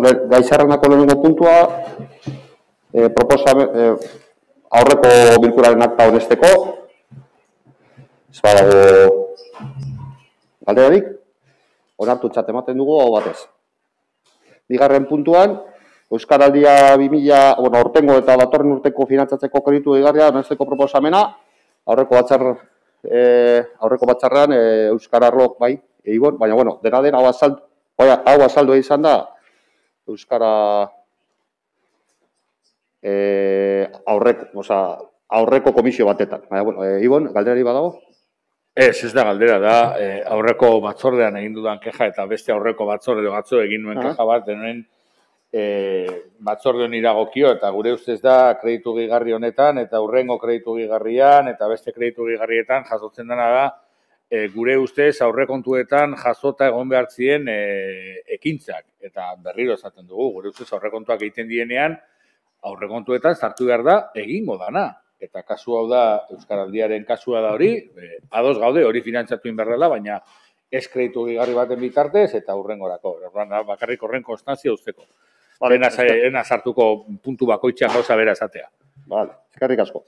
Gaizarrenako lehenengo puntua, e, proposame, e, aurreko bilkuraren akta honesteko, ez badago galderarik, onartu ematen dugu hau batez. Bigarren puntuan, Euskaraldia 2000, bueno, ortengo eta datorren urteko finantzatzeko kreditu egarria, honesteko proposamena, aurreko batzar, e, aurreko batzarrean e, Euskararlok bai, egon, baina bueno, dena den hau azaldu, hau azaldu izan da, Euskara e, aurreko, oza, aurreko komisio batetan. Baina, bueno, e, Ibon, galderari badago? Ez, ez da galdera, da e, aurreko batzordean egin dudan keja eta beste aurreko batzorde batzu egin nuen keja bat, denuen e, batzorde honi iragokio eta gure ustez da kreditu gigarri honetan eta aurrengo kreditu gigarrian eta beste kreditu gigarrietan jasotzen dena da e, gure ustez aurrekontuetan jasota egon behar ziren e, ekintzak. Eta berriro esaten dugu, gure ustez aurrekontuak egiten dienean, aurrekontuetan sartu behar da egingo dana. Eta kasu hau da, Euskaraldiaren kasua da hori, e, ados gaude hori finantzatu inberrela, baina ez kreditu gigarri baten bitartez eta aurrengorako. Bakarrik horren konstantzia usteko. Vale, ena sartuko puntu bakoitzean gauza bera esatea. Vale, eskerrik asko.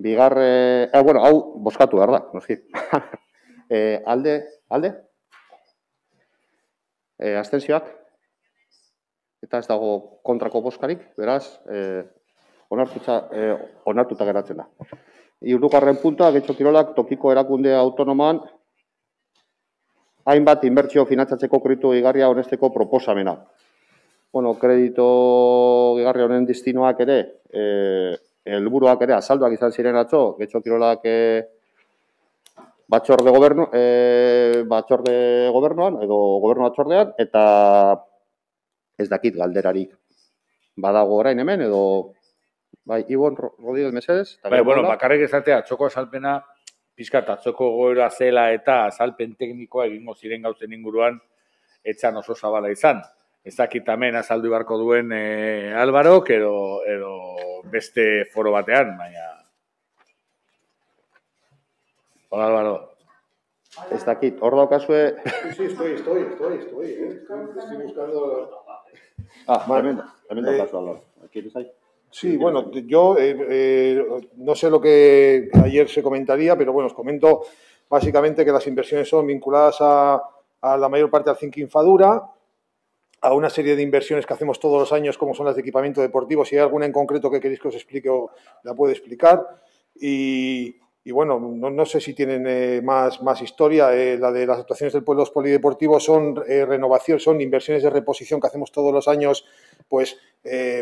Bigarre, eh, bueno, hau boskatu behar da, noski. eh, alde, alde? Eh, astensioak? Eta ez dago kontrako boskarik, beraz, eh, onartuta, eh, onartuta geratzen da. Irugarren puntua, getxo kirolak tokiko erakunde autonoman hainbat inbertsio finantzatzeko kreditu gigarria honesteko proposamena. Bueno, kredito gigarria honen distinoak ere, eh, helburuak ere azalduak izan ziren atzo, getxo kirolak e, batzorde gobernu, e, batzorde gobernuan edo gobernu batzordean eta ez dakit galderarik badago orain hemen edo bai Ibon Rodríguez Mesedes bai, bueno, bakarrik ezatea txoko azalpena pizka atzoko goera zela eta azalpen teknikoa egingo ziren gauzen inguruan etzan oso zabala izan ez dakit hemen azaldu beharko duen e, Álvaro, edo, edo beste foro batean, baina... Hola, Álvaro. Ez dakit, hor daukazue... Sí, sí, estoy, estoy, estoy, estoy, eh. estoy buscando... Ah, vale, hemen, hemen eh, daukazu, Álvaro. ¿Quieres ahí? Sí, bueno, yo eh, eh, no sé lo que ayer se comentaría, pero bueno, os comento básicamente que las inversiones son vinculadas a, a la mayor parte al Thinking Fadura, a una serie de inversiones que hacemos todos los años, como son las de equipamiento deportivo. Si hay alguna en concreto que queréis que os explique, la puedo explicar. Y, bueno, no, sé si tienen eh, más, más historia. Eh, la de las actuaciones del pueblo polideportivos son eh, renovación, son inversiones de reposición que hacemos todos los años, pues,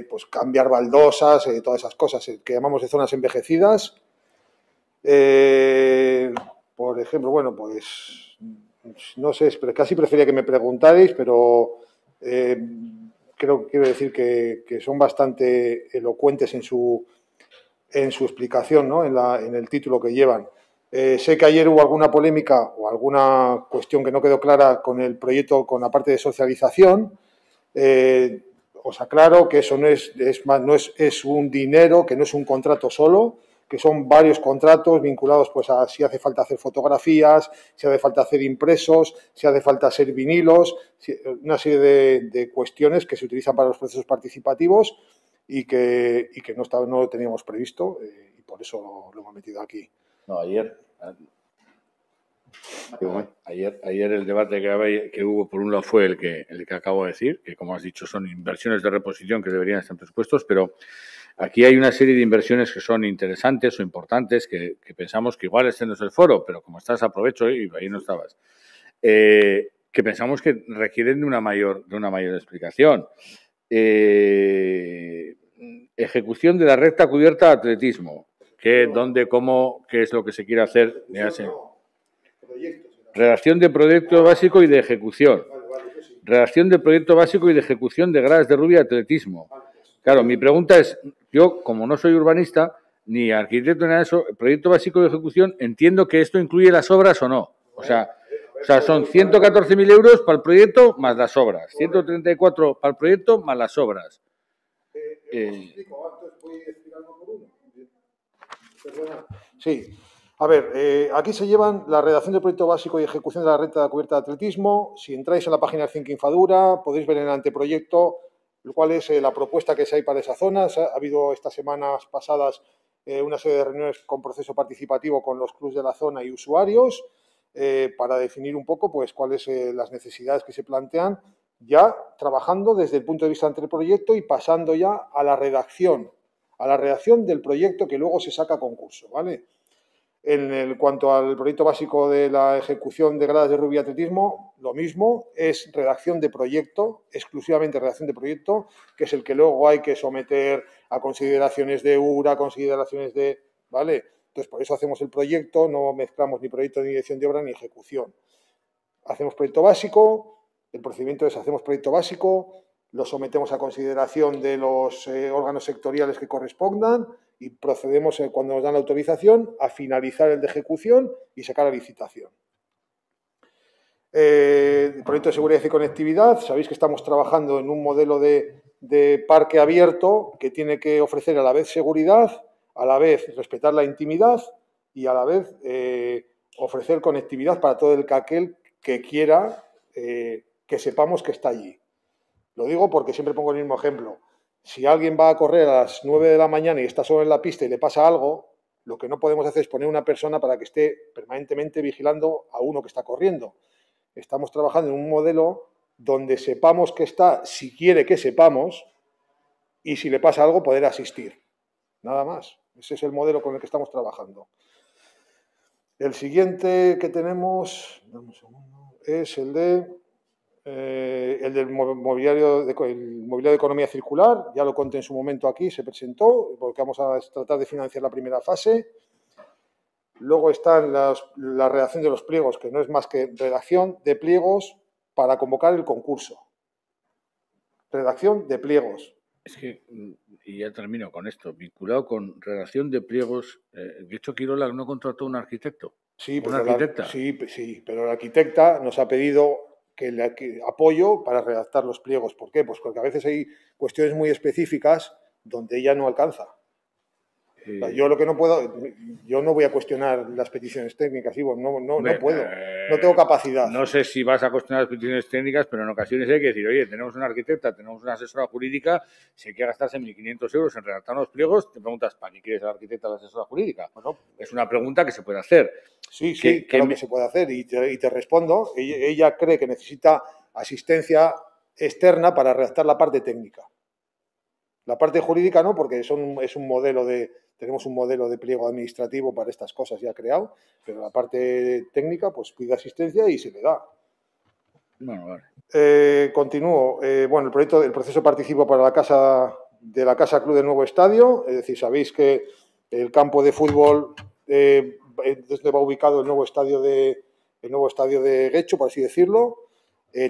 pues cambiar baldosas, todas esas cosas que llamamos de zonas envejecidas. por ejemplo, bueno, pues no sé, casi prefería que me preguntarais, pero eh, creo quiero decir que, son bastante elocuentes en su, en su explicación, ¿no? en, la, en el título que llevan. Eh, sé que ayer hubo alguna polémica o alguna cuestión que no quedó clara con el proyecto, con la parte de socialización. Eh, os aclaro que eso no es, es, no es, es un dinero, que no es un contrato solo, que son varios contratos vinculados pues a si hace falta hacer fotografías, si hace falta hacer impresos, si hace falta hacer vinilos, una serie de, cuestiones que se utilizan para los procesos participativos y que, y que no, estaba, no lo teníamos previsto eh, y por eso lo, hemos metido aquí. No, ayer, Ayer, ayer el debate que, que, hubo, por un lado, fue el que, el que acabo de decir, que como has dicho son inversiones de reposición que deberían estar presupuestos, pero Aquí hay una serie de inversiones que son interesantes o importantes, que, pensamos que igual este no es el foro, pero como estás aprovecho y ahí no estabas, eh, que pensamos que requieren de una mayor, de una mayor explicación. Eh, ejecución de la recta cubierta de atletismo. ¿Qué, dónde, cómo, qué es lo que se quiere hacer? Redacción de proyecto básico y de ejecución. Redacción de proyecto básico y de ejecución de gradas de rubia de atletismo. Claro, mi pregunta es, yo como no soy urbanista, ni arquitecto ni nada de eso, el proyecto básico de ejecución, entiendo que esto incluye las obras o no. O sea, o sea son 114.000 euros para el proyecto más las obras, 134 para el proyecto más las obras. Sí, A ver, eh, aquí se llevan la redacción del proyecto básico y ejecución de la renta cubierta de atletismo. Si entráis en la página Think Infadura, podéis ver en el anteproyecto cuál es eh, la propuesta que se hay para esa zona. Ha habido estas semanas pasadas eh, una serie de reuniones con proceso participativo con los clubes de la zona y usuarios para definir un poco pues, cuáles son las necesidades que se plantean, ya trabajando desde el punto de vista del proyecto y pasando ya a la redacción, a la redacción del proyecto que luego se saca a concurso, ¿vale? En cuanto al proyecto básico de la ejecución de gradas de rugby atletismo, lo mismo, es redacción de proyecto, exclusivamente redacción de proyecto, que es el que luego hay que someter a consideraciones de URA, consideraciones de... ¿Vale? Entonces, por eso hacemos el proyecto, no mezclamos ni proyecto ni dirección de obra ni ejecución. Hacemos proyecto básico, el procedimiento es hacemos proyecto básico, lo sometemos a consideración de los eh, órganos sectoriales que correspondan y procedemos, eh, cuando nos dan la autorización, a finalizar el de ejecución y sacar la licitación. Eh, proyecto de seguridad y conectividad, sabéis que estamos trabajando en un modelo de, parque abierto que tiene que ofrecer a la vez seguridad, a la vez respetar la intimidad y a la vez ofrecer conectividad para todo el que aquel que quiera que sepamos que está allí. Lo digo porque siempre pongo el mismo ejemplo. Si alguien va a correr a las 9 de la mañana y está solo en la pista y le pasa algo, lo que no podemos hacer es poner una persona para que esté permanentemente vigilando a uno que está corriendo. Estamos trabajando en un modelo donde sepamos que está, si quiere que sepamos, y si le pasa algo, poder asistir. Nada más. Ese es el modelo con el que estamos trabajando. El siguiente que tenemos es el de eh, el del mobiliario de, mobiliario de economía circular, ya lo conté en su momento aquí, se presentó, porque vamos a tratar de financiar la primera fase. Luego están la redacción de los pliegos, que no es más que redacción de pliegos para convocar el concurso. Redacción de pliegos. Es que, y ya termino con esto, vinculado con redacción de pliegos, eh, de hecho Quirola no contrató un arquitecto. Sí, ¿Una arquitecta? sí, sí, pero la arquitecta nos ha pedido que le apoyo para redactar los pliegos. ¿Por qué? Pues porque a veces hay cuestiones muy específicas donde ella no alcanza. Yo lo que no puedo, yo no voy a cuestionar las peticiones técnicas, Ivo, no, no, no puedo, no tengo capacidad. No sé si vas a cuestionar las peticiones técnicas, pero en ocasiones hay que decir, oye, tenemos una arquitecta, tenemos una asesora jurídica, si hay que gastarse 1.500 euros en redactar los pliegos, te preguntas, ¿para qué quieres la arquitecta o la asesora jurídica? Bueno, es una pregunta que se puede hacer. Sí, sí, claro que se puede hacer y te, respondo. Ella, cree que necesita asistencia externa para redactar la parte técnica. La parte jurídica no, porque es un modelo de, tenemos un modelo de pliego administrativo para estas cosas ya creado, pero la parte técnica pues pide asistencia y se le da. Bueno, vale. Eh, continúo. Eh, bueno, el proyecto, el proceso participo para la casa de la Casa Club del nuevo estadio, es decir, sabéis que el campo de fútbol eh, donde va ubicado el nuevo estadio de, el nuevo estadio de Guecho, por así decirlo.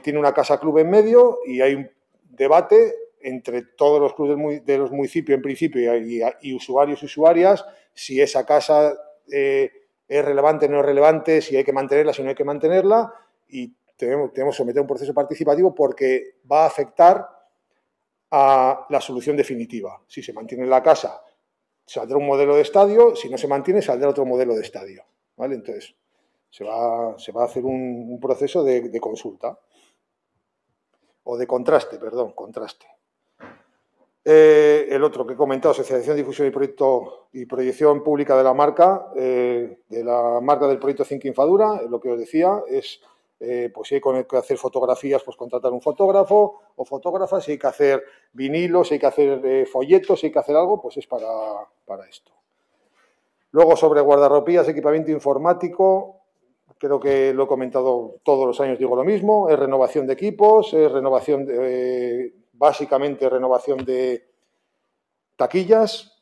Tiene una casa club en medio y hay un debate entre todos los clubes de los municipios en principio y, usuarios y usuarias si esa casa eh, es relevante o no es relevante, si hay que mantenerla, si no hay que mantenerla y tenemos, tenemos que someter un proceso participativo porque va a afectar a la solución definitiva. Si se mantiene la casa, saldrá un modelo de estadio, si no se mantiene, saldrá otro modelo de estadio. ¿vale? Entonces, se va, se va a hacer un, proceso de, consulta. O de contraste, perdón, contraste. Eh, el otro que he comentado, asociación, difusión y proyección pública de la marca, eh, de la marca del proyecto Think Infadura, lo que os decía, es eh, pues si hay que hacer fotografías, pues contratar un fotógrafo o fotógrafa, si hay que hacer vinilos, si hay que hacer folletos, si hay que hacer algo, pues es para, esto. Luego sobre guardarropías, equipamiento informático, creo que lo he comentado todos los años, digo lo mismo, es renovación de equipos, es renovación, eh, básicamente renovación de taquillas,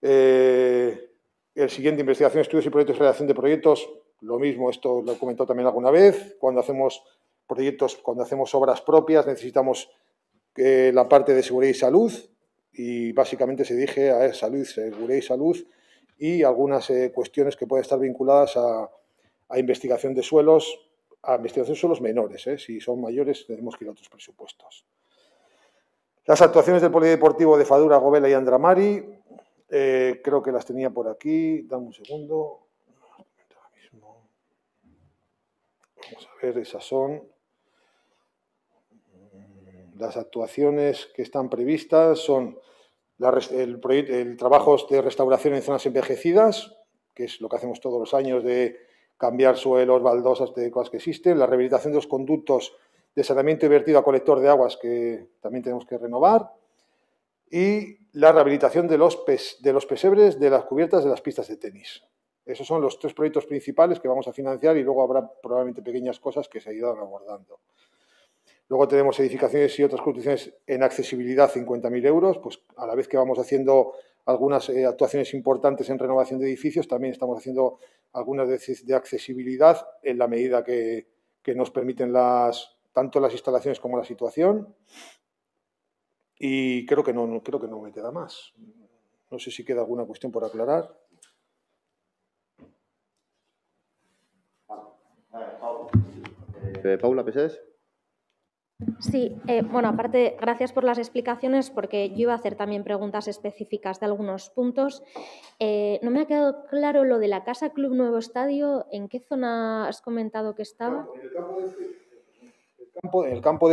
el siguiente, investigación, estudios y proyectos, redacción de proyectos, lo mismo, esto lo he comentado también alguna vez, cuando hacemos proyectos, cuando hacemos obras propias, necesitamos eh, la parte de seguridad y salud, y básicamente se dije a salud, seguridad y salud, y algunas eh, cuestiones que pueden estar vinculadas a, investigación de suelos, a investigación de suelos menores. Eh. Si son mayores, tenemos que ir a otros presupuestos. Las actuaciones del Polideportivo de Fadura, Govela y Andramari, eh, creo que las tenía por aquí, dame un segundo. Vamos a ver, esas son mm, las actuaciones que están previstas, son la, el, el trabajo de restauración en zonas envejecidas, que es lo que hacemos todos los años de cambiar suelos, baldosas, de cosas que existen, la rehabilitación de los conductos de saneamiento y vertido a colector de aguas que también tenemos que renovar y la rehabilitación de los, de los pesebres de las cubiertas de las pistas de tenis. Esos son los tres proyectos principales que vamos a financiar y luego habrá probablemente pequeñas cosas que se ayudan abordando. Luego tenemos edificaciones y otras construcciones en accesibilidad, 50.000 euros, pues a la vez que vamos haciendo algunas eh, actuaciones importantes en renovación de edificios, también estamos haciendo algunas de, accesibilidad en la medida que, nos permiten las, tanto las instalaciones como la situación. Y creo que no, creo que no me queda más. No sé si queda alguna cuestión por aclarar. Eh, Paula Pesés. Sí, eh, bueno, aparte, gracias por las explicaciones, porque yo iba a hacer también preguntas específicas de algunos puntos. Eh, no me ha quedado claro lo de la Casa Club Nuevo Estadio. ¿En qué zona has comentado que estaba? En el campo de,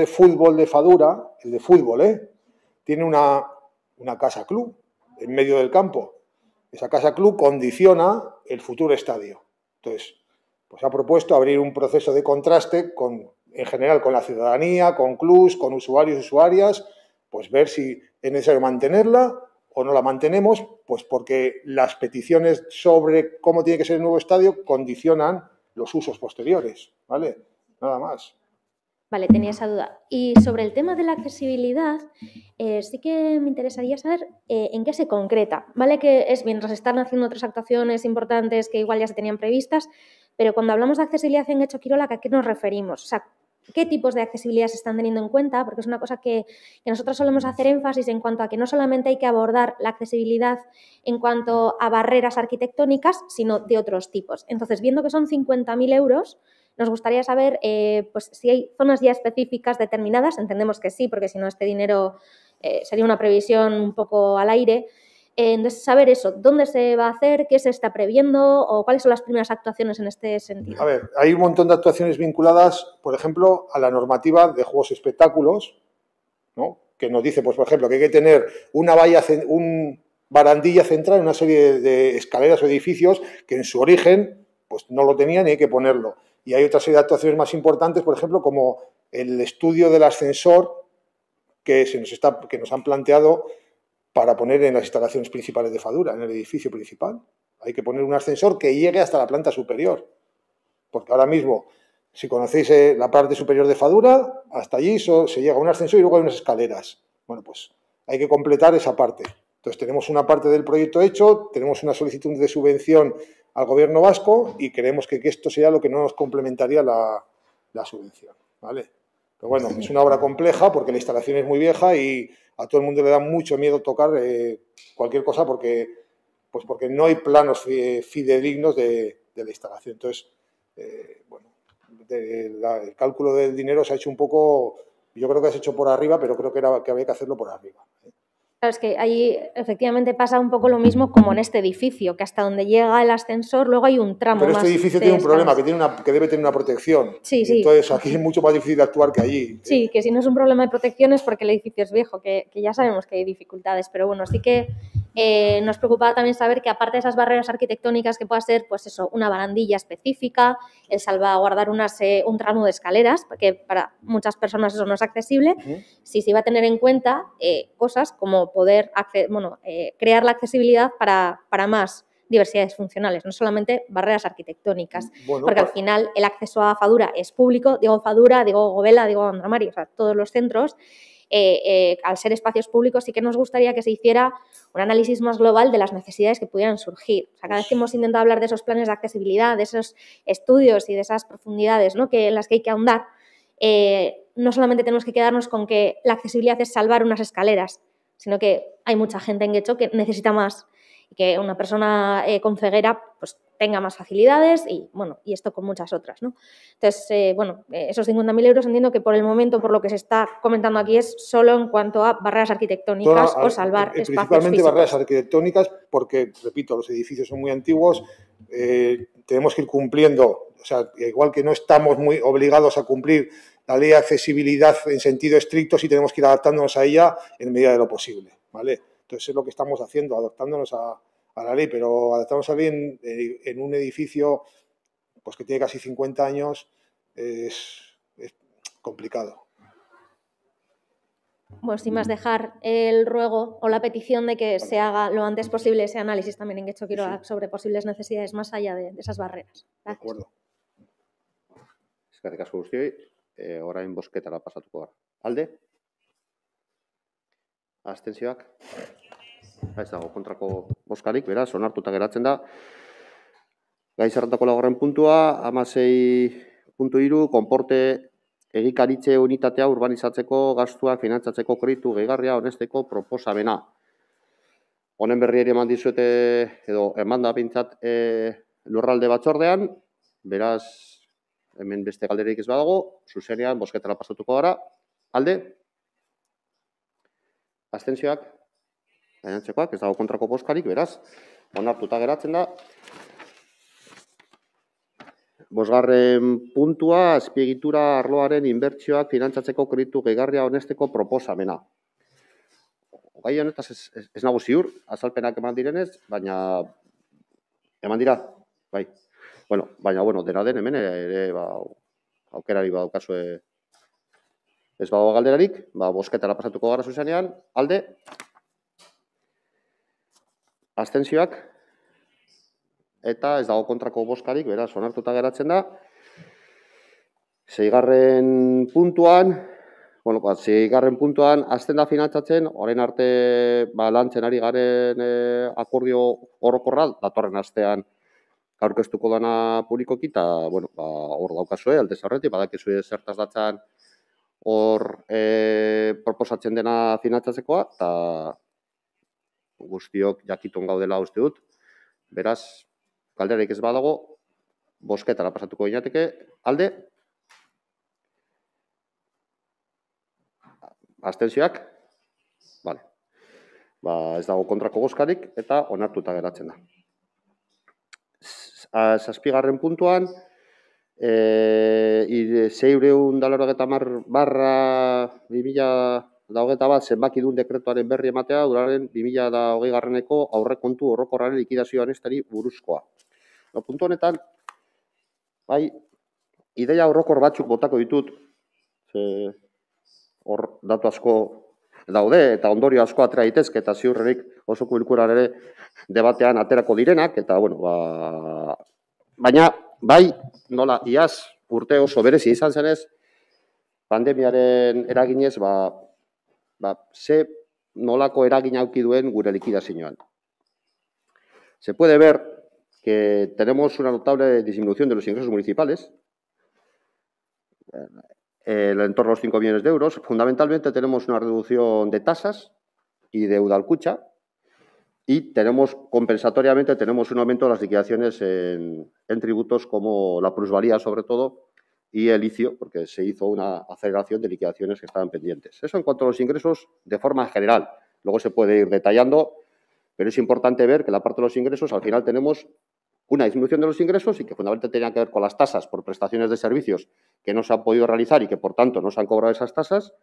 fútbol de Fadura, el de fútbol, ¿eh? tiene una, una casa club en medio del campo. Esa casa club condiciona el futuro estadio. Entonces, pues ha propuesto abrir un proceso de contraste con en general con la ciudadanía, con clubs, con usuarios y usuarias, pues ver si es necesario mantenerla o no la mantenemos, pues porque las peticiones sobre cómo tiene que ser el nuevo estadio condicionan los usos posteriores, ¿vale? Nada más. Vale, tenía esa duda. Y sobre el tema de la accesibilidad, eh, sí que me interesaría saber eh, en qué se concreta. Vale que es mientras están haciendo otras actuaciones importantes que igual ya se tenían previstas, pero cuando hablamos de accesibilidad en Hecho Quirola, ¿a qué nos referimos? O sea, qué tipos de accesibilidad se están teniendo en cuenta, porque es una cosa que, nosotros solemos hacer énfasis en cuanto a que no solamente hay que abordar la accesibilidad en cuanto a barreras arquitectónicas, sino de otros tipos. Entonces, viendo que son 50.000 euros, nos gustaría saber eh, pues, si hay zonas ya específicas determinadas, entendemos que sí, porque si no este dinero eh, sería una previsión un poco al aire, entonces, saber eso, dónde se va a hacer, qué se está previendo o cuáles son las primeras actuaciones en este sentido. A ver, hay un montón de actuaciones vinculadas, por ejemplo, a la normativa de juegos espectáculos, ¿no? que nos dice, pues, por ejemplo, que hay que tener una valla, un barandilla central, una serie de escaleras o edificios que en su origen pues, no lo tenían y hay que ponerlo. Y hay otra serie actuaciones más importantes, por ejemplo, como el estudio del ascensor que, se nos, está, que nos han planteado para poner en las instalaciones principales de Fadura, en el edificio principal. Hay que poner un ascensor que llegue hasta la planta superior. Porque ahora mismo, si conocéis eh, la parte superior de Fadura, hasta allí se llega un ascensor y luego hay unas escaleras. Bueno, pues hay que completar esa parte. Entonces tenemos una parte del proyecto hecho, tenemos una solicitud de subvención al gobierno vasco y creemos que, esto sería lo que no nos complementaría la, subvención. ¿vale? Pero bueno, es una obra compleja porque la instalación es muy vieja y a todo el mundo le da mucho miedo tocar eh, cualquier cosa porque, pues porque no hay planos fidedignos de, la instalación. Entonces, eh, bueno, el cálculo del dinero se ha hecho un poco, yo creo que se ha hecho por arriba, pero creo que, era, que había que hacerlo por arriba. ¿eh? Claro, es que ahí efectivamente pasa un poco lo mismo como en este edificio, que hasta donde llega el ascensor luego hay un tramo Pero este edificio tiene un problema, que, tiene una, que debe tener una protección. Sí, sí. Entonces aquí es mucho más difícil actuar que allí. Sí, que si no es un problema de protección es porque el edificio es viejo, que, que ya sabemos que hay dificultades, pero bueno, sí que eh, nos preocupaba también saber que aparte de esas barreras arquitectónicas que pueda ser, pues eso, una barandilla específica, el salvaguardar unas, eh, un tramo de escaleras, porque para muchas personas eso no es accesible, si se iba a tener en cuenta eh, cosas como poder bueno, crear la accesibilidad para, para más diversidades funcionales, no solamente barreras arquitectónicas, porque al final el acceso a Fadura es público, digo Fadura, digo Govela, digo Andramari, o sea, todos los centros, eh, eh, al ser espacios públicos, sí que nos gustaría que se hiciera un análisis más global de las necesidades que pudieran surgir. O sea, cada vez que hemos intentado hablar de esos planes de accesibilidad, de esos estudios y de esas profundidades ¿no? que, en las que hay que ahondar, eh, no solamente tenemos que quedarnos con que la accesibilidad es salvar unas escaleras, sino que hay mucha gente en Guecho que necesita más y que una persona eh, con ceguera pues, tenga más facilidades y, bueno, y esto con muchas otras. ¿no? Entonces, eh, bueno, eh, esos 50.000 euros entiendo que por el momento, por lo que se está comentando aquí, es solo en cuanto a barreras arquitectónicas o salvar espacios Principalmente físicos. barreras arquitectónicas porque, repito, los edificios son muy antiguos, eh, tenemos que ir cumpliendo, o sea, igual que no estamos muy obligados a cumplir la ley de accesibilidad en sentido estricto, sí tenemos que ir adaptándonos a ella en medida de lo posible, ¿vale? Entonces es lo que estamos haciendo, adaptándonos a, a la ley, pero adaptarnos a la ley en, eh, en un edificio pues que tiene casi 50 años es, es complicado. Bueno, sin más dejar el ruego o la petición de que se haga lo antes posible ese análisis también en que hecho quiero Sí. sobre posibles necesidades más allá de, de esas barreras. ¿De Gracias. acuerdo? Eskerrik asko guztioi, e, orain bosketara pasatuko gara. Alde? Abstentzioak? Ez dago kontrako boskarik, beraz, onartuta geratzen da. Gai zerrentako laugarren puntua, amasei puntu iru, konporte egikaritze unitatea urbanizatzeko gastuak finantzatzeko kreditu gehigarria honesteko proposamena. Honen berri ere eman dizuete, edo eman da pintzat e, lurralde batzordean, beraz, hemen beste galderik ez badago, zuzenean bosketara pasatuko gara. Alde? Abstentzioak? Gainantzekoak, ez dago kontrako boskarik, beraz, onartuta geratzen da. Bosgarren puntua, azpiegitura arloaren inbertsioak finantzatzeko kreditu gehigarria honesteko proposamena. Gai honetaz ez, ez, ez nago ziur, azalpenak eman direnez, baina eman dira, bai. Bueno, baina, bueno, dena den hemen ere, ba, aukerari badaukazue ez badago galderarik, ba, bosketara pasatuko gara zuzenean, alde, abstentzioak, eta ez dago kontrako boskarik, beraz, onartuta geratzen da. Seigarren puntuan, bueno, ba, seigarren puntuan, azten da finantzatzen, orain arte ba, lantzen ari garen eh, akordio orokorra, datorren astean aurkeztuko dana publikoki, eta, bueno, ba, hor daukazue, aldez horretik, badakizue zertaz datzan hor e, proposatzen dena finantzatzekoa, eta guztiok jakitun gaudela uste dut. Beraz, galderarik ez badago, bosketara pasatuko ginateke, alde, abstentzioak, vale. Ba, ez dago kontrako bozkarik eta onartuta geratzen da. Z- a- Zazpigarren puntuan, e, zeireun dalaro mar barra 2000 da bat zenbaki duen dekretuaren berri ematea duraren 2000 da hogei garreneko aurrekontu horrokorraren likidazioan estari buruzkoa. No, puntu honetan, bai, ideia horrokor batzuk botako ditut, ze, hor datu asko daude eta ondorio asko atera daitezke eta ziurrenik osoko bilkuran ere debatean aterako direnak eta bueno, ba, baina bai nola iaz urte oso berezi izan zenez pandemiaren eraginez ba, ba, ze nolako eragin auki duen gure likidazioan. Se puede ver que tenemos una notable disminución de los ingresos municipales, eh, en torno a los 5 millones de euros. Fundamentalmente tenemos una reducción de tasas y de Udalcucha y tenemos, compensatoriamente, tenemos un aumento de las liquidaciones en, tributos como la plusvalía, sobre todo, y el ICIO, porque se hizo una aceleración de liquidaciones que estaban pendientes. Eso en cuanto a los ingresos de forma general. Luego se puede ir detallando, pero es importante ver que la parte de los ingresos, al final tenemos una disminución de los ingresos y que fundamentalmente tenía que ver con las tasas por prestaciones de servicios que no se han podido realizar y que por tanto no se han cobrado esas tasas,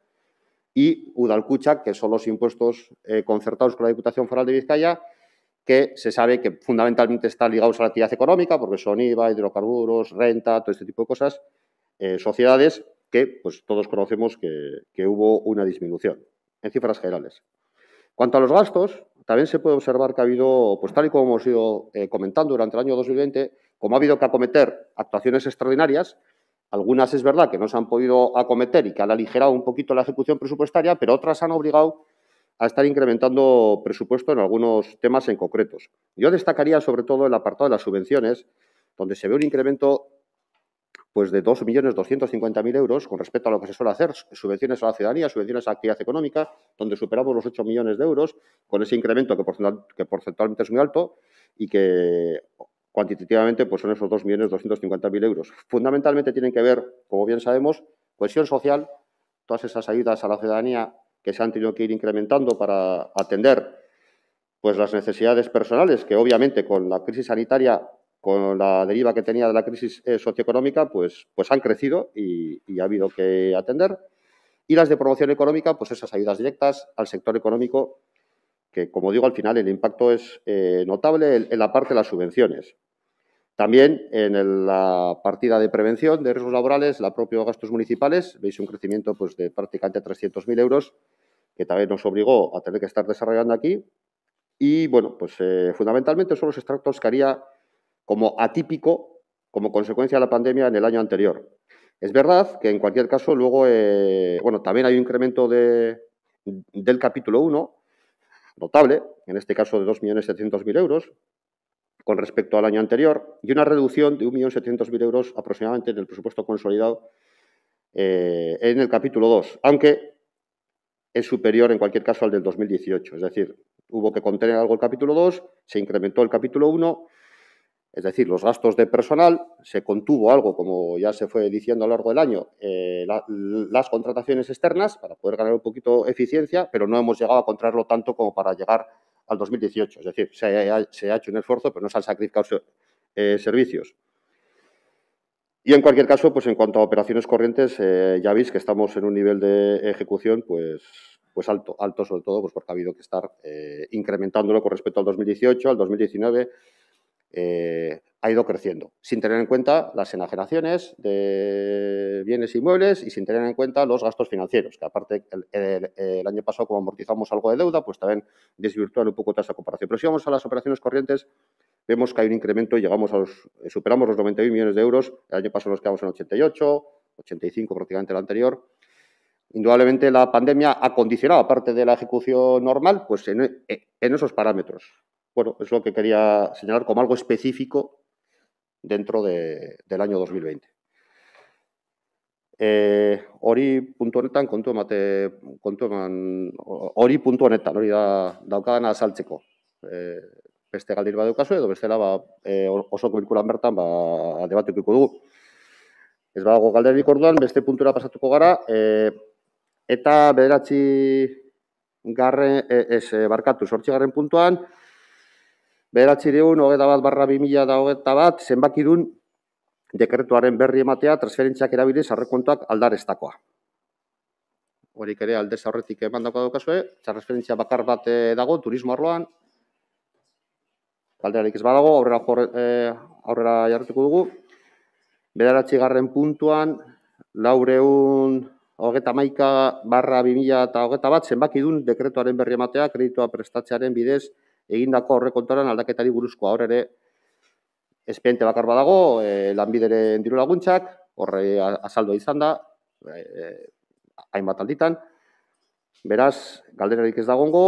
y Udalcucha, que son los impuestos eh, concertados con la Diputación Foral de Vizcaya, que se sabe que fundamentalmente están ligados a la actividad económica, porque son IVA, hidrocarburos, renta, todo este tipo de cosas, eh, sociedades que pues todos conocemos que, que hubo una disminución en cifras generales. Cuanto a los gastos, también se puede observar que ha habido, pues tal y como hemos ido eh, comentando durante el año 2020, como ha habido que acometer actuaciones extraordinarias, algunas es verdad que no se han podido acometer y que han aligerado un poquito la ejecución presupuestaria, pero otras han obligado a estar incrementando presupuesto en algunos temas en concretos. Yo destacaría sobre todo el apartado de las subvenciones, donde se ve un incremento pues de 2.250.000 euros con respecto a lo que se suele hacer, subvenciones a la ciudadanía, subvenciones a la actividad económica, donde superamos los 8 millones de euros con ese incremento que, porcentualmente es muy alto y que cuantitativamente pues son esos 2.250.000 euros. Fundamentalmente tienen que ver, como bien sabemos, cohesión social, todas esas ayudas a la ciudadanía que se han tenido que ir incrementando para atender pues las necesidades personales, que obviamente con la crisis sanitaria con la deriva que tenía de la crisis eh, socioeconómica, pues, pues han crecido y, ha habido que atender. Y las de promoción económica, pues esas ayudas directas al sector económico, que como digo, al final el impacto es eh, notable en, la parte de las subvenciones. También en la partida de prevención de riesgos laborales, la propia gastos municipales, veis un crecimiento pues, de prácticamente 300.000 euros, que también nos obligó a tener que estar desarrollando aquí. Y bueno, pues eh, fundamentalmente son los extractos que haría como atípico como consecuencia de la pandemia en el año anterior. Es verdad que en cualquier caso luego, eh, bueno, también hay un incremento de, del capítulo 1 notable, en este caso de 2.700.000 euros con respecto al año anterior y una reducción de 1.700.000 euros aproximadamente en el presupuesto consolidado eh, en el capítulo 2, aunque es superior en cualquier caso al del 2018. Es decir, hubo que contener algo el capítulo 2, se incrementó el capítulo 1 es decir, los gastos de personal, se contuvo algo, como ya se fue diciendo a lo largo del año, eh, las contrataciones externas para poder ganar un poquito eficiencia, pero no hemos llegado a contraerlo tanto como para llegar al 2018. Es decir, se ha, hecho un esfuerzo, pero no se han sacrificado eh, servicios. Y en cualquier caso, pues en cuanto a operaciones corrientes, eh, ya veis que estamos en un nivel de ejecución pues, pues alto, alto sobre todo pues porque ha habido que estar incrementándolo con respecto al 2018, al 2019 eh, ha ido creciendo, sin tener en cuenta las enajenaciones de bienes inmuebles y sin tener en cuenta los gastos financieros, que aparte el, año pasado como amortizamos algo de deuda, pues también desvirtúan un poco toda esa comparación. Pero si vamos a las operaciones corrientes, vemos que hay un incremento llegamos a los, superamos los 91 millones de euros, el año pasado nos quedamos en 88, 85 prácticamente el anterior. Indudablemente la pandemia ha condicionado, aparte de la ejecución normal, pues en esos parámetros. Bueno, es lo que quería señalar como algo específico dentro del año 2020. Eh, hori puntu honetan kontu emate kontu eman hori puntu honetan hori da daukadana azaltzeko e, beste galdir badaukazu edo bestela ba, e, osoko bilkuran bertan ba, debatuko dugu ez badago galderik orduan beste puntura pasatuko gara e, eta bederatzi garren e, ez barkatu sortzi garren puntuan Beratzireun, hogeta bat barra bi mila da hogeta bat, zenbakidun dekretuaren berri ematea transferentziak erabiliz arrekontuak aldareztakoa. Horik ere aldez aurretik eman dako daukazue, transferentzia bakar bat eh, dago, turismo arloan, kalderarik ez badago, aurrera, eh, aurrera jarretuko dugu. Bederatzi garren puntuan, laureun hogeta maika barra bi mila eta hogeta bat, zenbakidun dekretuaren berri ematea, kreditua prestatzearen bidez, egindako horrekontoran aldaketari buruzko aur ere espediente bakar badago, e, lanbideren diru laguntzak, horre azaldo izan da, e, hainbat alditan. Beraz, galderarik ez dagongo,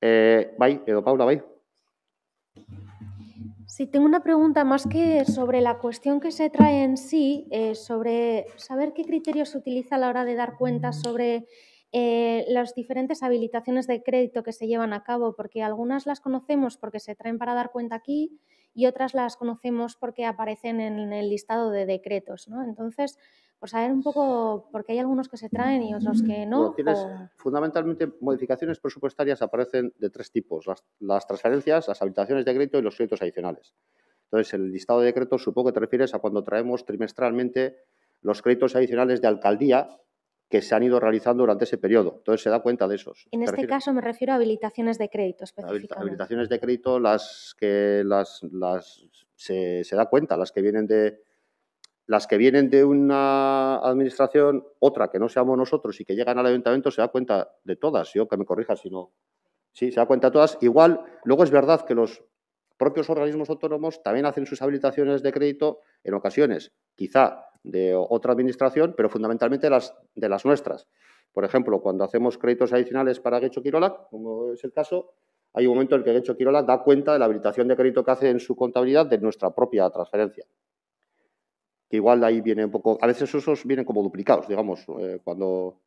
e, bai, edo Paula, bai. Sí, tengo una pregunta más que sobre la cuestión que se trae en sí, eh, sobre saber qué criterios se utiliza a la hora de dar cuenta sobre eh, las diferentes habilitaciones de crédito que se llevan a cabo, porque algunas las conocemos porque se traen para dar cuenta aquí y otras las conocemos porque aparecen en el listado de decretos. ¿no? Entonces, pues saber un poco, porque hay algunos que se traen y otros que no. Fundamentalmente, modificaciones presupuestarias aparecen de tres tipos, las, las, transferencias, las habilitaciones de crédito y los créditos adicionales. Entonces, el listado de decretos supongo que te refieres a cuando traemos trimestralmente los créditos adicionales de alcaldía que se han ido realizando durante ese periodo. Entonces se da cuenta de esos. En este caso me refiero a habilitaciones de crédito específicamente. Habilitaciones de crédito, las que las, las se, da cuenta, las que vienen de las que vienen de una administración, otra que no seamos nosotros y que llegan al ayuntamiento, se da cuenta de todas. Yo que me corrija si no. Sí, se da cuenta de todas. Igual, luego es verdad que los propios organismos autónomos también hacen sus habilitaciones de crédito en ocasiones, quizá de otra administración, pero fundamentalmente las, de las nuestras. Por ejemplo, cuando hacemos créditos adicionales para Gecho Quirola, como es el caso, hay un momento en el que Gecho Quirola da cuenta de la habilitación de crédito que hace en su contabilidad de nuestra propia transferencia. que igual ahí viene un poco, a veces esos vienen como duplicados, digamos, eh, cuando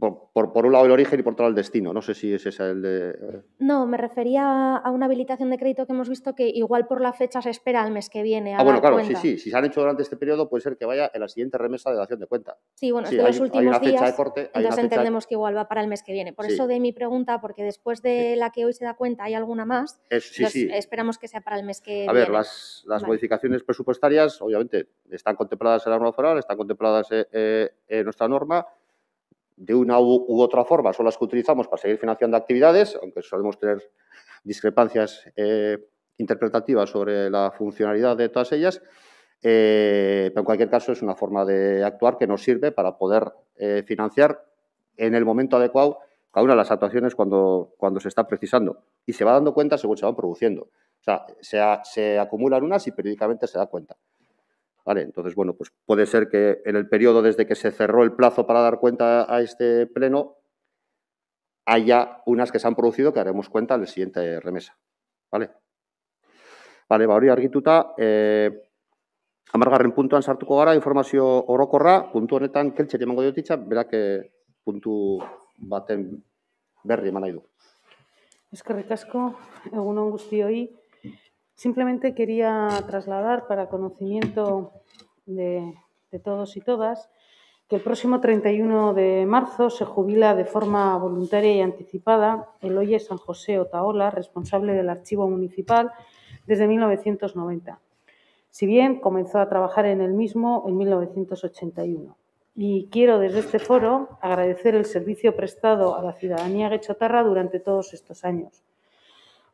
por, por, un lado el origen y por otro lado el destino. No sé si es ese el de... Eh. No, me refería a una habilitación de crédito que hemos visto que igual por la fecha se espera al mes que viene. ah, bueno, claro, sí, sí. Si se han hecho durante este periodo, puede ser que vaya en la siguiente remesa de dación de cuenta. Sí, bueno, es de los últimos hay días. De corte, entonces entendemos que igual va para el mes que viene. Por eso de mi pregunta, porque después de la que hoy se da cuenta hay alguna más, sí, sí. esperamos que sea para el mes que viene. A ver, las, las modificaciones presupuestarias, obviamente, están contempladas en la norma foral, están contempladas eh, eh, en nuestra norma de una u, otra forma son las que utilizamos para seguir financiando actividades, aunque solemos tener discrepancias eh, interpretativas sobre la funcionalidad de todas ellas, eh, pero en cualquier caso es una forma de actuar que nos sirve para poder eh, financiar en el momento adecuado cada una de las actuaciones cuando, cuando se está precisando y se va dando cuenta según se van produciendo. O sea, se, se acumulan unas y periódicamente se da cuenta. Entonces, bueno, pues puede ser que en el periodo desde que se cerró el plazo para dar cuenta a este pleno haya unas que se han producido que haremos cuenta en la siguiente remesa. ¿Vale? Vale, ba, hori argituta, eh, amargarren puntuan sartuko gara, informazio orokorra, puntu honetan keltxeri emango diotitza, berak puntu baten berri eman nahi du. Eskerrik asko, egunon guztioi, Simplemente quería trasladar para conocimiento de, todos y todas que el próximo 31 de marzo se jubila de forma voluntaria y anticipada el Oye San José Otaola, responsable del archivo municipal desde 1990. Si bien comenzó a trabajar en el mismo en 1981. Y quiero desde este foro agradecer el servicio prestado a la ciudadanía guechotarra durante todos estos años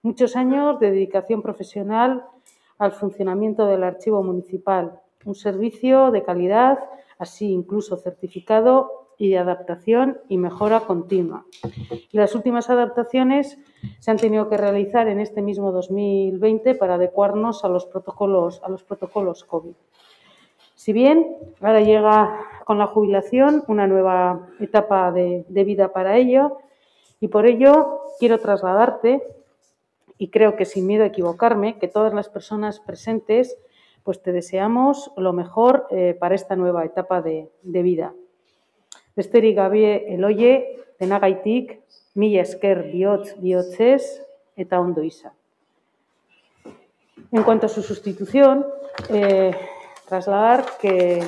Muchos años de dedicación profesional al funcionamiento del archivo municipal, un servicio de calidad, así incluso certificado y de adaptación y mejora continua. Y las últimas adaptaciones se han tenido que realizar en este mismo 2020 para adecuarnos a los protocolos, a los protocolos COVID. Si bien ahora llega con la jubilación una nueva etapa de, de vida para ello, y por ello quiero trasladarte y creo que sin miedo a equivocarme, que todas las personas presentes pues te deseamos lo mejor eh, para esta nueva etapa de, de vida. Besterik gabe eloie, denagaitik, mila esker bihotz bihotzez eta ondo. En cuanto a su sustitución, eh, trasladar que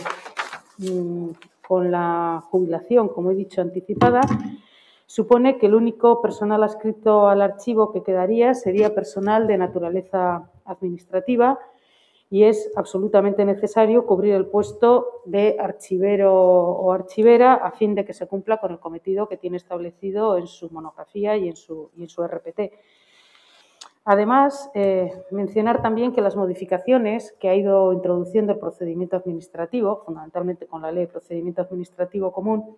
mmm, con la jubilación, como he dicho, anticipada, supone que el único personal adscrito al archivo que quedaría sería personal de naturaleza administrativa y es absolutamente necesario cubrir el puesto de archivero o archivera a fin de que se cumpla con el cometido que tiene establecido en su monografía y en su, en su RPT. Además, eh, mencionar también que las modificaciones que ha ido introduciendo el procedimiento administrativo, fundamentalmente con la Ley de Procedimiento Administrativo Común,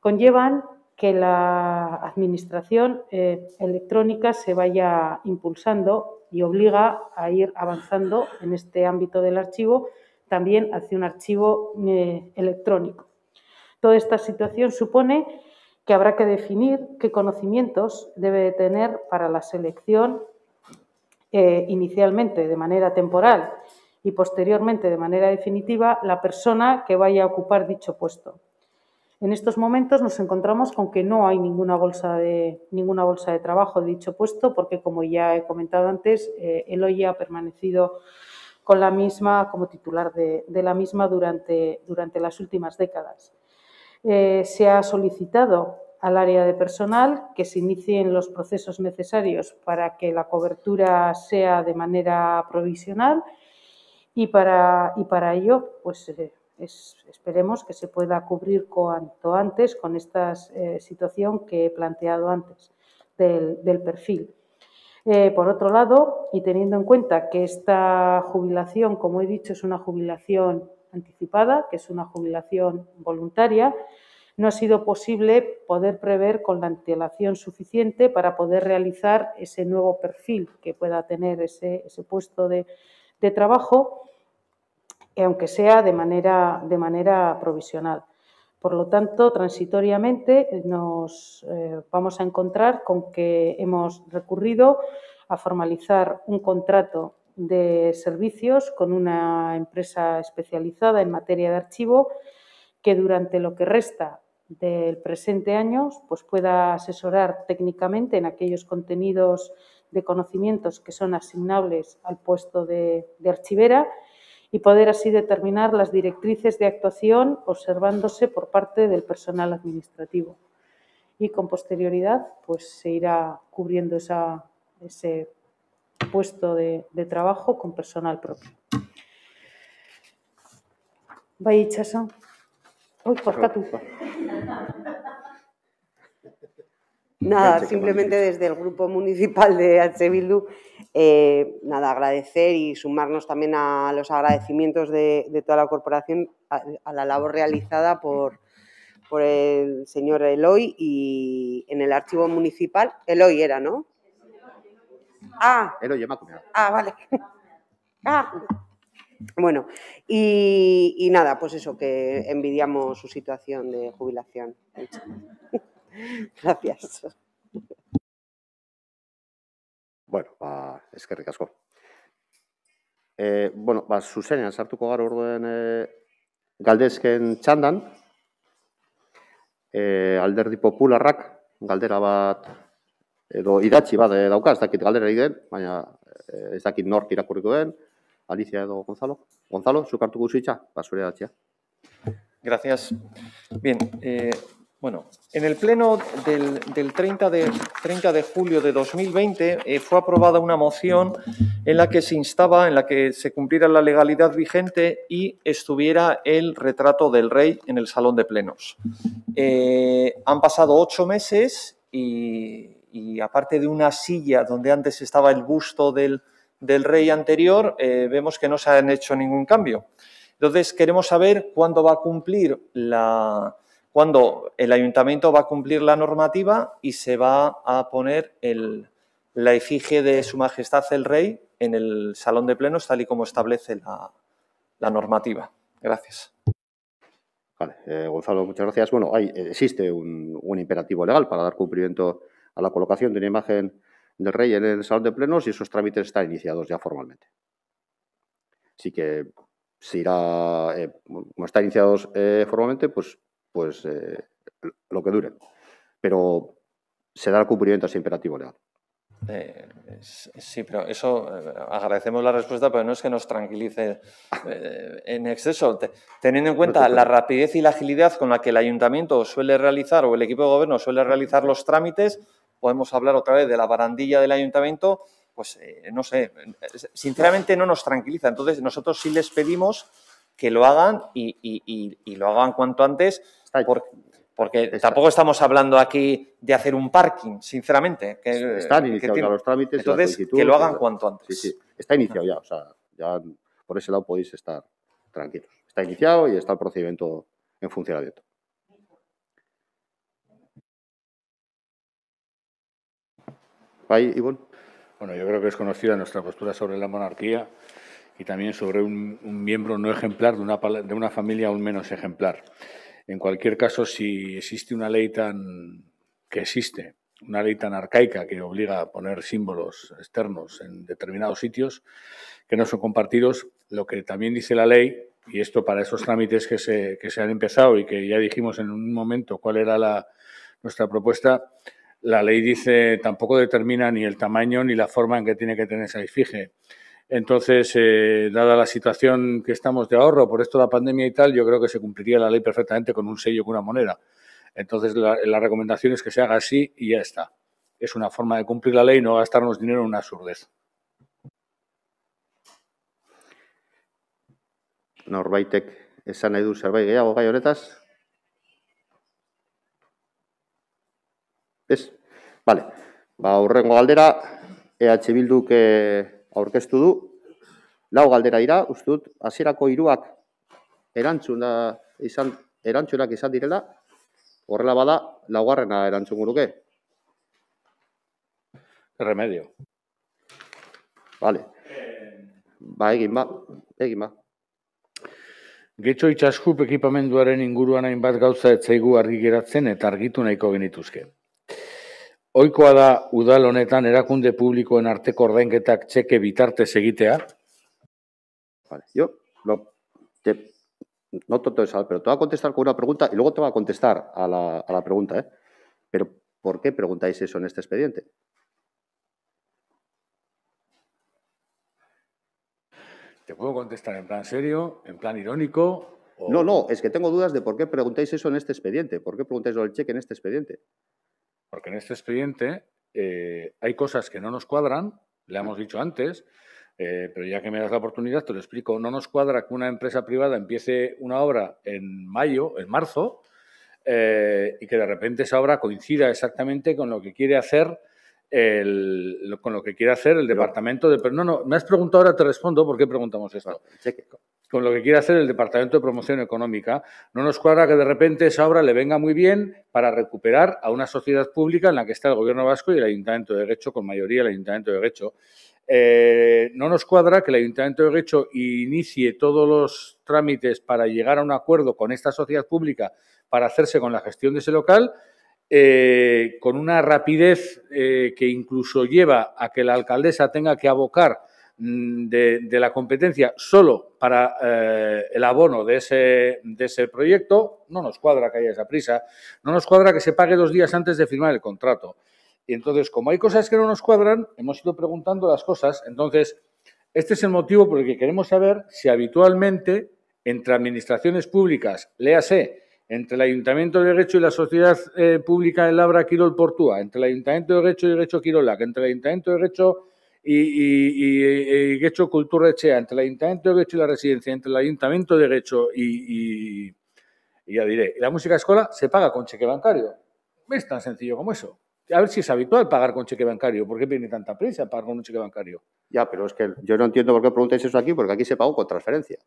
conllevan que la administración eh, electrónica se vaya impulsando y obliga a ir avanzando en este ámbito del archivo también hacia un archivo eh, electrónico. Toda esta situación supone que habrá que definir qué conocimientos debe tener para la selección eh, inicialmente de manera temporal y posteriormente de manera definitiva la persona que vaya a ocupar dicho puesto. En estos momentos nos encontramos con que no hay ninguna bolsa de, ninguna bolsa de trabajo de dicho puesto, porque como ya he comentado antes, eh, Eloy ha permanecido con la misma como titular de, la misma durante, durante, las últimas décadas. Eh, se ha solicitado al área de personal que se inicien los procesos necesarios para que la cobertura sea de manera provisional y para, y para ello pues, eh, esperemos que se pueda cubrir cuanto antes con esta eh, situación que he planteado antes del, perfil. Eh, por otro lado, y teniendo en cuenta que esta jubilación, como he dicho, es una jubilación anticipada, que es una jubilación voluntaria, no ha sido posible poder prever con la antelación suficiente para poder realizar ese nuevo perfil que pueda tener ese, puesto de trabajo aunque sea de manera, de manera provisional. Por lo tanto, transitoriamente nos eh, vamos a encontrar con que hemos recurrido a formalizar un contrato de servicios con una empresa especializada en materia de archivo que durante lo que resta del presente año pues pueda asesorar técnicamente en aquellos contenidos de conocimientos que son asignables al puesto de, de archivera y poder así determinar las directrices de actuación observándose por parte del personal administrativo. Y con posterioridad pues, se irá cubriendo esa, ese puesto de, de trabajo con personal propio. Bai itxaso. Uy, barkatu. Nada, simplemente desde el grupo municipal de H. Bildu, eh, nada, agradecer y sumarnos también a los agradecimientos de, de toda la corporación a, a, la labor realizada por, por el señor Eloy y en el archivo municipal. Eloy era, ¿no? Ah, Eloy ah, vale. Ah, bueno, y, y nada, pues eso, que envidiamos su situación de jubilación. Gracias. Bueno, ba, eskerrik asko. E, bueno, ba, zuzenean sartuko gara orduen e, galdezken txandan, e, alderdi popularrak galdera bat edo idatzi bat e, dauka, ez dakit galdera egin, baina e, ez dakit nork irakurriko den, Alicia edo Gonzalo. Gonzalo, zuk hartuko zitza, ba, zure datzia. Gracias. Bien, eh, bueno, en el pleno del, del 30, de, 30 de julio de 2020 eh, fue aprobada una moción en la que se instaba, en la que se cumpliera la legalidad vigente y estuviera el retrato del rey en el salón de plenos. Eh, han pasado ocho meses y, aparte de una silla donde antes estaba el busto del, del rey anterior, eh, vemos que no se han hecho ningún cambio. Entonces, queremos saber cuándo va a cumplir la, cuándo el ayuntamiento va a cumplir la normativa y se va a poner el, la efigie de Su Majestad el Rey en el Salón de Plenos, tal y como establece la, normativa. Gracias. Vale, eh, Gonzalo, muchas gracias. Bueno, hay, existe un, un, imperativo legal para dar cumplimiento a la colocación de una imagen del rey en el salón de plenos y esos trámites están iniciados ya formalmente. Así que se irá, eh, como están iniciados eh, formalmente, pues, pues eh, lo que duren. Pero se da el cumplimiento a ese imperativo legal. Eh, sí, pero eso eh, agradecemos la respuesta, pero no es que nos tranquilice eh, en exceso. Te, teniendo en cuenta la rapidez y la agilidad con la que el ayuntamiento suele realizar o el equipo de gobierno suele realizar los trámites, podemos hablar otra vez de la barandilla del ayuntamiento, pues no sé, sinceramente no nos tranquiliza. Entonces nosotros sí les pedimos que lo hagan y, y, y, y lo hagan cuanto antes, porque, porque Está. tampoco estamos hablando aquí de hacer un parking, sinceramente. Que, Están iniciados que ya los trámites. Entonces, que lo hagan cuanto antes. Sí, sí, está iniciado ya, o sea, ya por ese lado podéis estar tranquilos. Está iniciado y está el procedimiento en funcionamiento. ¿Ahí, Ivonne? Bueno, yo creo que es conocida nuestra postura sobre la monarquía y también sobre un, un miembro no ejemplar de una, de una familia aún menos ejemplar. En cualquier caso, si existe una ley tan que existe, una ley tan arcaica que obliga a poner símbolos externos en determinados sitios que no son compartidos, lo que también dice la ley, y esto para esos trámites que se, que se han empezado y que ya dijimos en un momento cuál era la, nuestra propuesta, la ley dice tampoco determina ni el tamaño ni la forma en que tiene que tener esa efigie. Entonces, eh, dada la situación que estamos de ahorro por esto de la pandemia y tal, yo creo que se cumpliría la ley perfectamente con un sello, con una moneda. Entonces, la, recomendación es que se haga así y ya está. Es una forma de cumplir la ley y no gastarnos dinero en una absurdez. Norbaitek esan nahi du zerbait gehiago gai honetaz? Ez? Vale. Ba, galdera, EH Bilduk aurkeztu du. Lau galdera dira, uste dut, hasierako hiruak erantzuna izan, erantzunak izan direla, horrela bada, laugarrena erantzun guruke. Remedio. Vale. Ba, egin ba, egin ba. Getxo itxaskup ekipamenduaren inguruan hainbat gauza etzaigu argi geratzen eta argitu nahiko genituzke. Oikoa da udal honetan erakunde publikoen arteko ordainketak txeke bitartez egitea? Vale, yo lo, te, no todo eso, pero te voy a contestar con una pregunta y luego te voy a contestar a la, a la pregunta. ¿eh? Pero, ¿por qué preguntáis eso en este expediente? Te puedo contestar en plan serio, en plan irónico. O... No, no, es que tengo dudas de por qué preguntáis eso en este expediente. ¿Por qué preguntáis lo del cheque en este expediente? Porque en este expediente eh, hay cosas que no nos cuadran, le hemos dicho antes, eh, pero ya que me das la oportunidad te lo explico. No nos cuadra que una empresa privada empiece una obra en mayo, en marzo, eh, y que de repente esa obra coincida exactamente con lo que quiere hacer el, con lo que quiere hacer el departamento de... Pero no, no, me has preguntado, ahora te respondo por qué preguntamos esto. Cheque. Con lo que quiere hacer el Departamento de Promoción Económica. No nos cuadra que de repente esa obra le venga muy bien para recuperar a una sociedad pública en la que está el Gobierno vasco y el Ayuntamiento de Guecho, con mayoría el Ayuntamiento de Guecho. Eh, no nos cuadra que el Ayuntamiento de Guecho inicie todos los trámites para llegar a un acuerdo con esta sociedad pública para hacerse con la gestión de ese local, eh, con una rapidez eh, que incluso lleva a que la alcaldesa tenga que abocar de, de, la competencia solo para eh, el abono de ese, de ese proyecto, no nos cuadra que haya esa prisa, no nos cuadra que se pague dos días antes de firmar el contrato. Y entonces, como hay cosas que no nos cuadran, hemos ido preguntando las cosas. Entonces, este es el motivo por el que queremos saber si habitualmente entre administraciones públicas, léase, entre el Ayuntamiento de Guecho y la Sociedad eh, Pública de Labra Quirol Portúa, entre el Ayuntamiento de Guecho y Guecho Quirolac, entre el Ayuntamiento de Guecho y, y, y, y Guecho Cultura Echea, entre el Ayuntamiento de Guecho y la Residencia, entre el Ayuntamiento de Guecho y, y ya diré, la música escola se paga con cheque bancario. Es tan sencillo como eso. A ver si es habitual pagar con cheque bancario. ¿Por qué viene tanta prisa pagar con un cheque bancario? Ya, pero es que yo no entiendo por qué preguntáis eso aquí, porque aquí se pagó con transferencia.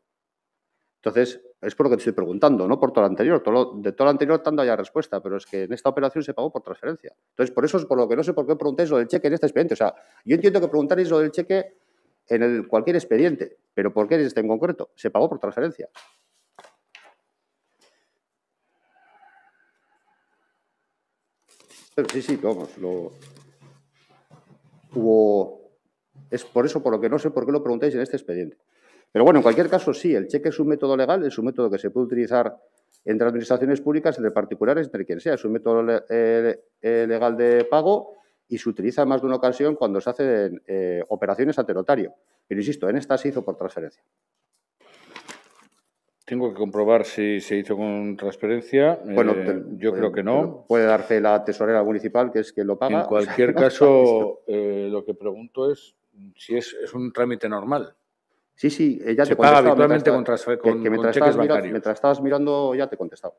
Entonces, es por lo que te estoy preguntando, no por todo lo anterior. De todo lo anterior te han dado ya respuesta, pero es que en esta operación se pagó por transferencia. Entonces, por eso es por lo que no sé por qué preguntáis lo del cheque en este expediente. O sea, yo entiendo que preguntaréis lo del cheque en cualquier expediente, pero ¿por qué en este en concreto? Se pagó por transferencia. Pero sí, sí, vamos, lo... Hubo... Es por eso por lo que no sé por qué lo preguntáis en este expediente. Pero bueno, en cualquier caso, sí, el cheque es un método legal, es un método que se puede utilizar entre administraciones públicas, entre particulares, entre quien sea. Es un método le, eh, eh, legal de pago y se utiliza en más de una ocasión cuando se hacen eh, operaciones ante notario. Pero insisto, en esta se hizo por transferencia. Tengo que comprobar si se hizo con transferencia. Bueno, Eh, te- yo puede- creo que no. Puede dar fe la tesorera municipal, que es quien lo paga. En cualquier caso, eh, lo que pregunto es si es, es un trámite normal. Sí, sí, ya Se te paga habitualmente con transfer- con- que con mientras cheques bancarios. mientras estabas mirando, ya te he contestado.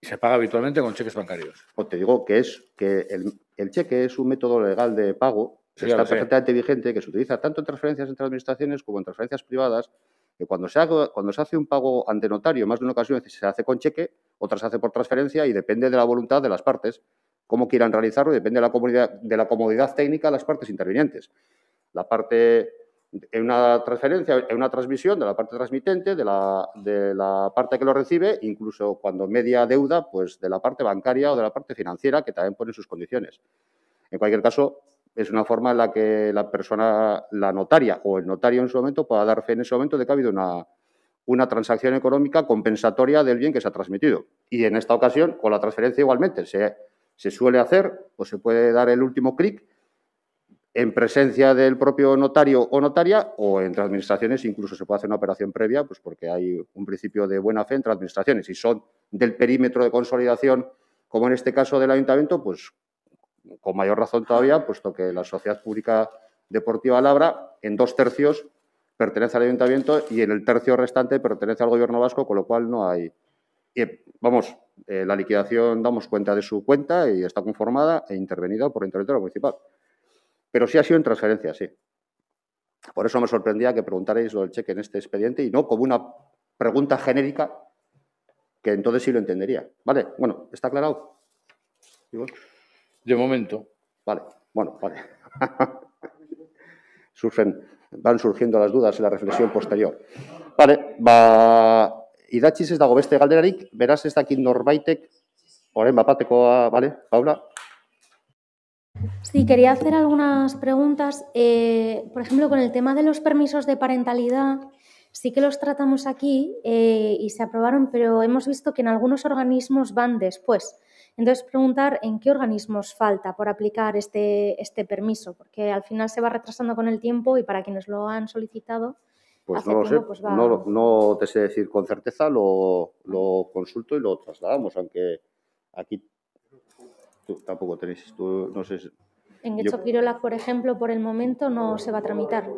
Y se paga habitualmente con cheques bancarios. O te digo que es que el, el cheque es un método legal de pago que Sí, está perfectamente vigente, que se utiliza tanto en transferencias entre administraciones como en transferencias privadas, que cuando se, haga- cuando se hace un pago ante notario, más de una ocasión se hace con cheque, otras se hace por transferencia y depende de la voluntad de las partes, cómo quieran realizarlo y depende de la comodidad, de la comodidad técnica de las partes intervinientes. La parte en una transferencia, en una transmisión de la parte transmitente, de la, de la parte que lo recibe, incluso cuando media deuda, pues de la parte bancaria o de la parte financiera, que también pone sus condiciones. En cualquier caso, es una forma en la que la persona, la notaria o el notario en su momento pueda dar fe en ese momento de que ha habido una, una transacción económica compensatoria del bien que se ha transmitido. Y en esta ocasión, con la transferencia igualmente, se, se suele hacer o se puede dar el último clic en presencia del propio notario o notaria o entre administraciones incluso se puede hacer una operación previa, pues porque hay un principio de buena fe entre administraciones. Si son del perímetro de consolidación, como en este caso del ayuntamiento, pues con mayor razón todavía, puesto que la Sociedad Pública Deportiva Labra en dos tercios pertenece al ayuntamiento y en el tercio restante pertenece al gobierno vasco, con lo cual no hay... y, vamos, eh, la liquidación damos cuenta de su cuenta y está conformada e intervenida por el interventor municipal. Pero sí ha sido en transferencia, sí. Por eso me sorprendía que preguntarais lo del cheque en este expediente y no como una pregunta genérica que entonces sí lo entendería. ¿Vale? Bueno, ¿está aclarado? De momento. Vale, bueno, vale. Surgen, van surgiendo las dudas en la reflexión posterior. Vale, ba, idatziz ez dago beste galderarik, beraz ez dakit norbaitek, orain bapatekoa, vale, Paula? Sí, quería hacer algunas preguntas. Eh, por ejemplo, con el tema de los permisos de parentalidad, sí que los tratamos aquí eh, y se aprobaron, pero hemos visto que en algunos organismos van después. Entonces, preguntar en qué organismos falta por aplicar este, este permiso, porque al final se va retrasando con el tiempo y para quienes lo han solicitado. Pues no lo sé, tiempo, pues va- no, no te sé decir con certeza, lo, lo consulto y lo trasladamos, aunque aquí tampoco tenéis, tú no sé, En Yo- Getxo Quirolac, por ejemplo, por el momento no se va a tramitar.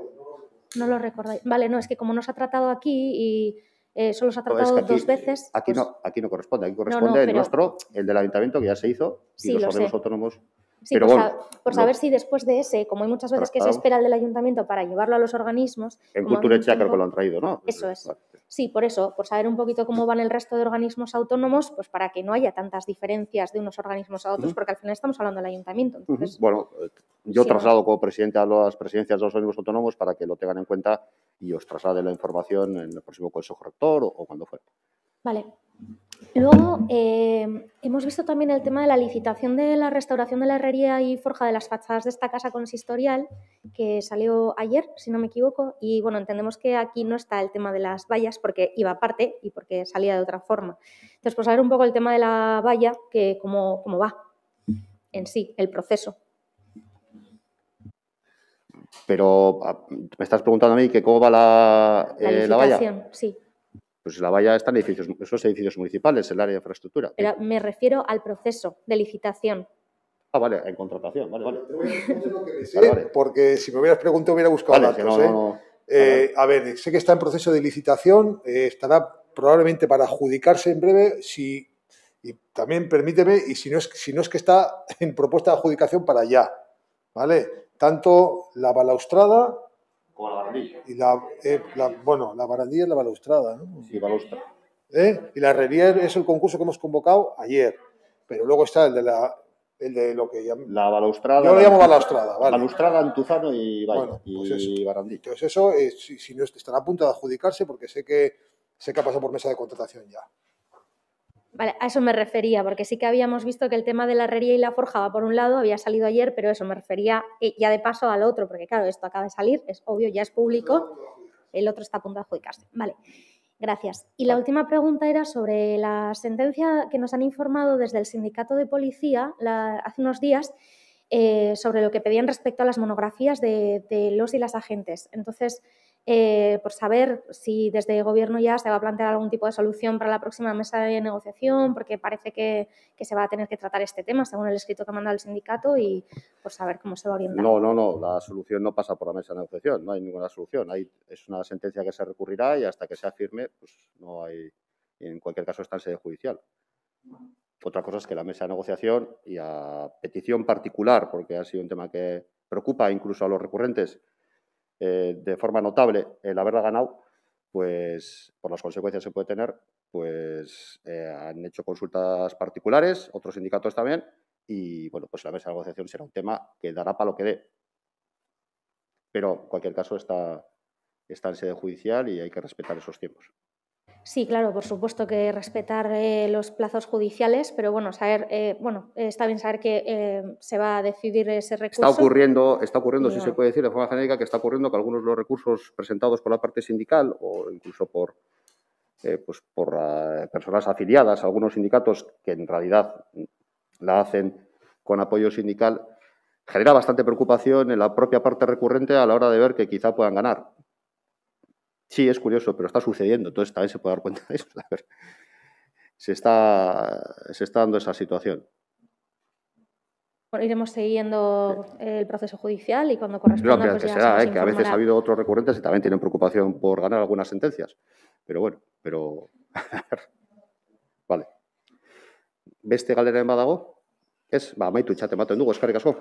No lo recordáis. Vale, no, es que como no se ha tratado aquí y eh, solo se ha No, es tratado que aquí- dos veces. aquí, pues- no, aquí no corresponde, aquí no, corresponde el pero- nuestro, el del ayuntamiento que ya se hizo y Sí, los lo organismos autónomos. Sí, pero por, bueno, sa- por lo- saber si después de ese, como hay muchas veces que se espera el del ayuntamiento para llevarlo a los organismos. En Cultura Checa creo que lo han traído, ¿no? Eso es. Vale. Sí, por eso, por saber un poquito cómo van el resto de organismos autónomos, pues para que no haya tantas diferencias de unos organismos a otros, porque al final estamos hablando del ayuntamiento. Bueno, eh, yo Sí, traslado como presidente a las presidencias de los organismos autónomos para que lo tengan en cuenta y os traslade la información en el próximo Consejo Rector o, o cuando fuera. Vale. Luego, eh, hemos visto también el tema de la licitación de la restauración de la herrería y forja de las fachadas de esta casa consistorial, que salió ayer, si no me equivoco, y bueno, entendemos que aquí no está el tema de las vallas porque iba aparte y porque salía de otra forma. Entonces, pues saber un poco el tema de la valla, que cómo, cómo va en sí, el proceso. Pero ah, me estás preguntando a mí que cómo va la, La eh, la valla. licitación, sí. Pues la valla está en edificios, esos edificios municipales, el área de infraestructura. Pero me refiero al proceso de licitación. Ah, vale, en contratación, vale, vale. Lo que sé, porque si me hubieras preguntado hubiera buscado Vale, datos. que no, ¿eh? no, no. Eh, a ver, sé que está en proceso de licitación, eh, estará probablemente para adjudicarse en breve, si, y también permíteme, y si no, es, si no es que está en propuesta de adjudicación para allá, ¿vale? Tanto la balaustrada La barandilla. y la, eh, la- bueno, la barandilla y la balaustrada, ¿no? Sí, balustra. ¿Eh? Y la herrería es el concurso que hemos convocado ayer, pero luego está el de la, el de lo que La balaustrada. yo lo llamo balaustrada, ¿vale? Balaustrada, Antuzano y. Bueno, pues y eso. barandilla. Entonces eso, eh, si, si no es- estará a punto de adjudicarse porque sé que sé que ha pasado por mesa de contratación ya. Vale, a eso me refería, porque sí que habíamos visto que el tema de la herrería y la forja va por un lado, había salido ayer, pero eso me refería eh, ya de paso al otro, porque claro, esto acaba de salir, es obvio, ya es público, el otro está a punto de adjudicarse. Vale, gracias. Y la última pregunta era sobre la sentencia que nos han informado desde el sindicato de policía la- hace unos días eh, sobre lo que pedían respecto a las monografías de, de los y las agentes. Entonces, eh, por saber si desde el Gobierno ya se va a plantear algún tipo de solución para la próxima mesa de negociación, porque parece que, que se va a tener que tratar este tema según el escrito que ha mandado el sindicato y por saber cómo se va a orientar. No, no, no. La solución no pasa por la mesa de negociación. No hay ninguna solución. Hay, es una sentencia que se recurrirá y hasta que sea firme, pues no hay. En cualquier caso, está en sede judicial. Otra cosa es que la mesa de negociación y a petición particular, porque ha sido un tema que preocupa incluso a los recurrentes eh, de forma notable el haberla ganado, pues por las consecuencias que puede tener, pues eh, han hecho consultas particulares, otros sindicatos también, y bueno, pues la mesa de negociación será un tema que dará para lo que dé. Pero en cualquier caso está, está en sede judicial y hay que respetar esos tiempos. Sí, claro, por supuesto que respetar eh, los plazos judiciales, pero bueno, saber, eh, bueno, está bien saber que eh, se va a decidir ese recurso. Está ocurriendo, está ocurriendo, si se puede decir de forma genérica, que está ocurriendo que algunos de los recursos presentados por la parte sindical o incluso por, eh, pues por eh, personas afiliadas a algunos sindicatos que en realidad la hacen con apoyo sindical, genera bastante preocupación en la propia parte recurrente a la hora de ver que quizá puedan ganar. Sí, es curioso, pero está sucediendo, entonces también se puede dar cuenta de eso. A ver, se, está, se está dando esa situación. Bueno, iremos siguiendo el proceso judicial y cuando No, corresponda, pero pues que será, se ¿eh? que a veces ha habido otros recurrentes y también tienen preocupación por ganar algunas sentencias. Pero bueno, pero... vale. Beste galera badago? Ez, ba, amaitu txate ematen dugu, eskarrik asko.